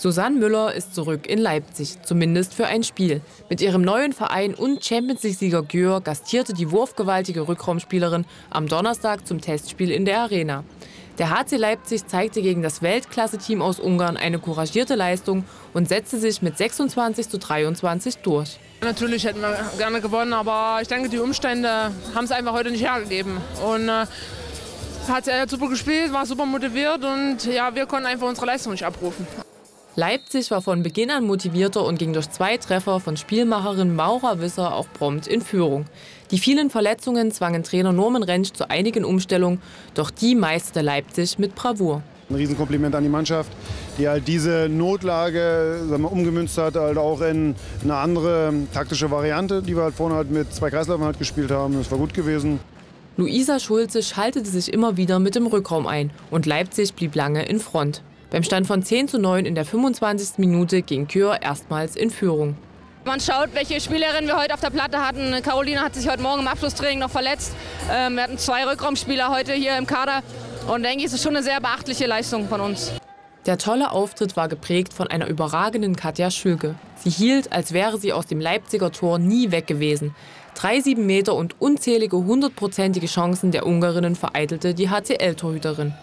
Susanne Müller ist zurück in Leipzig, zumindest für ein Spiel. Mit ihrem neuen Verein und Champions League-Sieger Gür gastierte die wurfgewaltige Rückraumspielerin am Donnerstag zum Testspiel in der Arena. Der HC Leipzig zeigte gegen das Weltklasse-Team aus Ungarn eine couragierte Leistung und setzte sich mit 26 zu 23 durch. Natürlich hätten wir gerne gewonnen, aber ich denke, die Umstände haben es einfach heute nicht hergegeben. Und äh, hat super gespielt, war super motiviert und ja, wir konnten einfach unsere Leistung nicht abrufen. Leipzig war von Beginn an motivierter und ging durch zwei Treffer von Spielmacherin Maura Wisser auch prompt in Führung. Die vielen Verletzungen zwangen Trainer Norman Rentsch zu einigen Umstellungen, doch die meisterte Leipzig mit Bravour. Ein Riesenkompliment an die Mannschaft, die halt diese Notlage sagen wir, umgemünzt hat, halt auch in eine andere taktische Variante, die wir halt vorne halt mit zwei Kreisläufen halt gespielt haben. Das war gut gewesen. Luisa Schulze schaltete sich immer wieder mit dem Rückraum ein und Leipzig blieb lange in Front. Beim Stand von 10 zu 9 in der 25. Minute ging Kür erstmals in Führung. Man schaut, welche Spielerin wir heute auf der Platte hatten. Caroline hat sich heute Morgen im Abschlusstraining noch verletzt. Ähm, wir hatten zwei Rückraumspieler heute hier im Kader. Und denke ich, ist es schon eine sehr beachtliche Leistung von uns. Der tolle Auftritt war geprägt von einer überragenden Katja Schülke. Sie hielt, als wäre sie aus dem Leipziger Tor nie weg gewesen. Drei sieben Meter und unzählige hundertprozentige Chancen der Ungarinnen vereitelte die HCL-Torhüterin.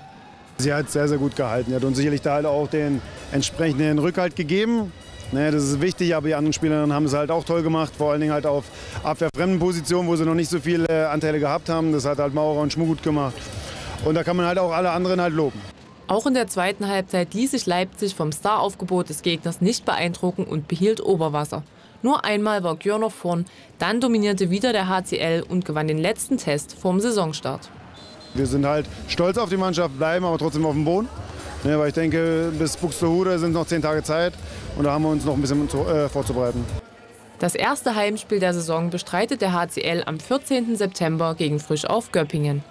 Sie hat sehr, sehr gut gehalten. Sie hat uns sicherlich da halt auch den entsprechenden Rückhalt gegeben. Ne, das ist wichtig, aber die anderen Spielerinnen haben es halt auch toll gemacht, vor allen Dingen halt auf abwehrfremden Positionen, wo sie noch nicht so viele Anteile gehabt haben. Das hat halt Maurer und Schmuck gut gemacht. Und da kann man halt auch alle anderen halt loben. Auch in der zweiten Halbzeit ließ sich Leipzig vom Staraufgebot des Gegners nicht beeindrucken und behielt Oberwasser. Nur einmal war Gjör noch vorn, dann dominierte wieder der HCL und gewann den letzten Test vorm Saisonstart. Wir sind halt stolz auf die Mannschaft, bleiben aber trotzdem auf dem Boden. Ne, weil ich denke, bis Buxtehude sind noch zehn Tage Zeit und da haben wir uns noch ein bisschen äh, vorzubereiten. Das erste Heimspiel der Saison bestreitet der HCL am 14. September gegen Frisch auf Göppingen.